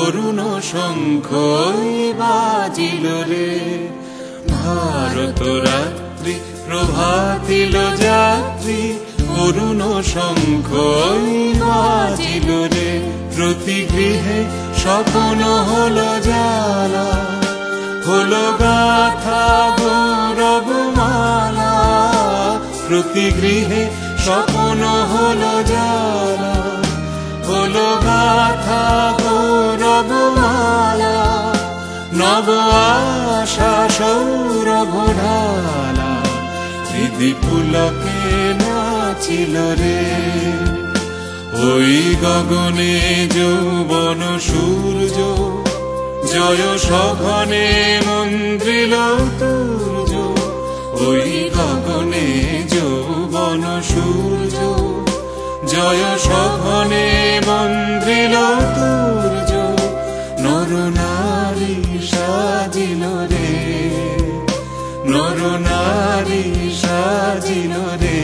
অরুণ শঙ্খ বাজিল রে। ভারত রাত্রি প্রভাতিল যাত্রী, অরুণ শঙ্খ বাজিল রে। প্রতি গৃহে স্বপ্ন হলো জ্বালা, হলো গাথা গৌরব মালা প্রতি গৃহে স্বপ্ন হলো জ্বালা গাথা গৌরব মালা নব আশা সৌরভ ঢালা হৃদি পুলকে নাচিল রে। ওই গগনে যৌবন সূর্য, জয় সঘনে মন্দ্রিল তুর্য। ওই গগনে যৌবন সূর্য, জয় সঘনে সাজিল রে নর নারী সাজিল রে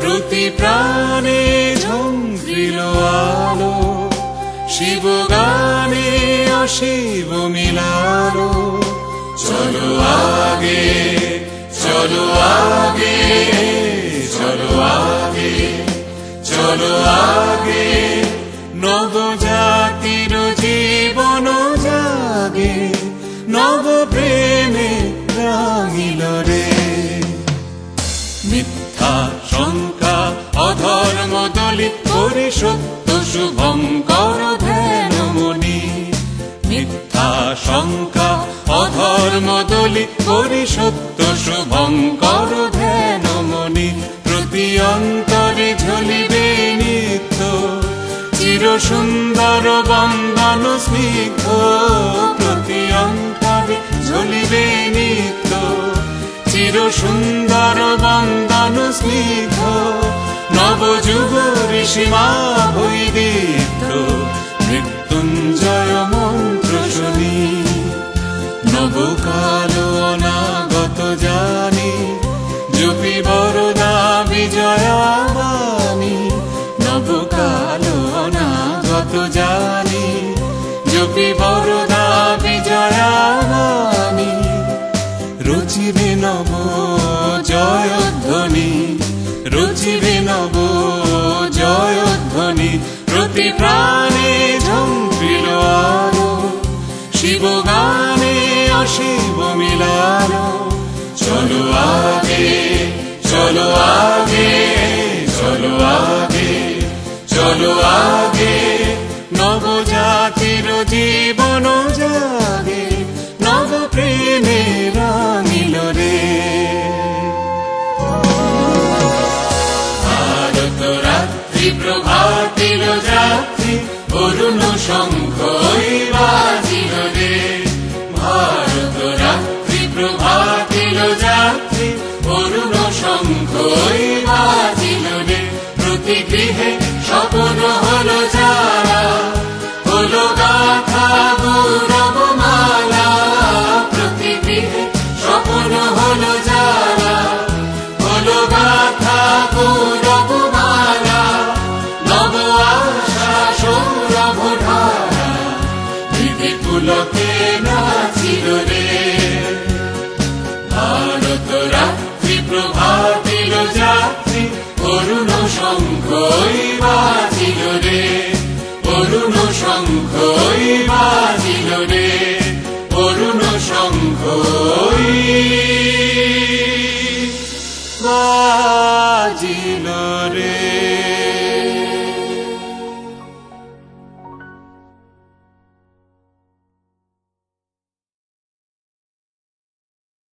প্রতি প্রাণে ঝঙ্কৃল আলো শিব গানে অশিব মিলালো। চলো আগে চলো আগে নব প্রেমে রাঙিল রে। মিথ্যা শঙ্কা, অধর্ম, দলিত করে সত্য শুভম, কর ধ্যান মনি। মিথ্যা শঙ্কা, অধর্ম, দলিত করে সত্য শুভম, কর ধ্যান মনি। প্রতি অন্তরে ঝলিবে নিত্য। চির সুন্দর বন্দন স্নিগ্ধ। চির সুন্দর বন্দন স্নিগ্ধ। নবযুগ ঋষিমা বৈদিত্য নব জয়ধ্বনি, রুচিবে নব জয়ধ্বনি, প্রতি প্রাণে ঝঙ্কৃল আলো, শিব গানে অশিব মিলালো। চলো আগে চলো আগে চলো আগে চলো আগে। যাত্রী অরুণ শঙ্খই বাজিল রে অরুণ শঙ্খই বাজিল রে